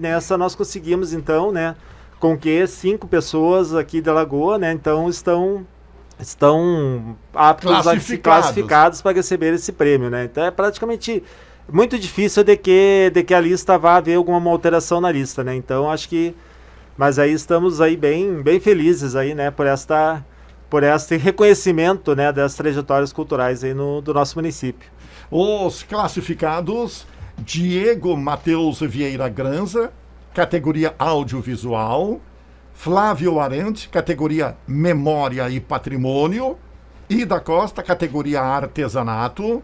Nessa nós conseguimos então, né, com que cinco pessoas aqui da Lagoa, né, então estão estão aptos classificados. classificados para receber esse prêmio, né? Então é praticamente muito difícil de que de que a lista vá haver alguma alteração na lista, né? Então acho que mas aí estamos aí bem bem felizes aí, né, por esta por este reconhecimento, né, das trajetórias culturais aí no do nosso município. Os classificados Diego Matheus Vieira Granza, categoria audiovisual, Flávio Arante, categoria Memória e Patrimônio, Ida Costa, categoria Artesanato,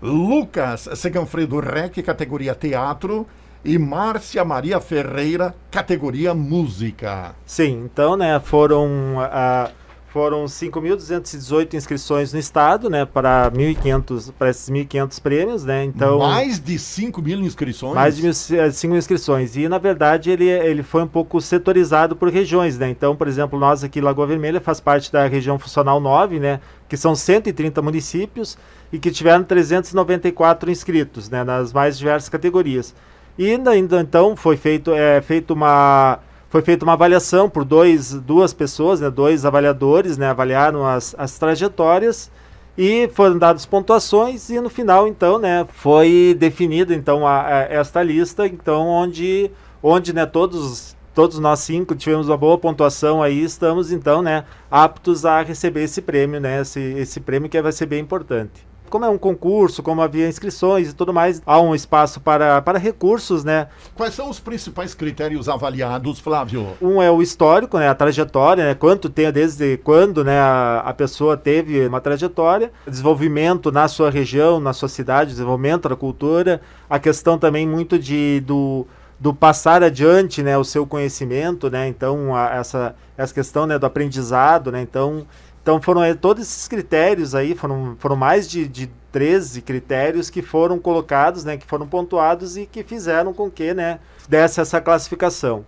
Lucas Seganfredo Rec, categoria Teatro, e Márcia Maria Ferreira, categoria Música. Sim, então, né, foram uh, foram 5.218 inscrições no estado, né, para 1.500 para esses 1.500 prêmios, né? Então mais de 5 mil inscrições. Mais de 5 eh, mil inscrições e na verdade ele, ele foi um pouco setorizado por regiões, né? Então, por exemplo, nós aqui Lagoa Vermelha faz parte da região funcional 9, né, que são 130 municípios e que tiveram 394 inscritos, né, nas mais diversas categorias. E ainda, ainda então foi feito é feito uma foi feita uma avaliação por dois, duas pessoas, né, dois avaliadores, né, avaliaram as, as trajetórias e foram dadas pontuações e no final então, né, foi definida então a, a, esta lista, então onde onde, né, todos todos nós cinco tivemos uma boa pontuação aí, estamos então, né, aptos a receber esse prêmio, né, esse, esse prêmio que vai ser bem importante como é um concurso, como havia inscrições e tudo mais, há um espaço para, para recursos, né? Quais são os principais critérios avaliados, Flávio? Um é o histórico, né? A trajetória, né? Quanto tem, desde quando né, a, a pessoa teve uma trajetória, desenvolvimento na sua região, na sua cidade, desenvolvimento da cultura, a questão também muito de do do passar adiante, né, o seu conhecimento, né, então a, essa essa questão, né, do aprendizado, né, então então foram é, todos esses critérios aí, foram, foram mais de, de 13 critérios que foram colocados, né, que foram pontuados e que fizeram com que né, desse essa classificação.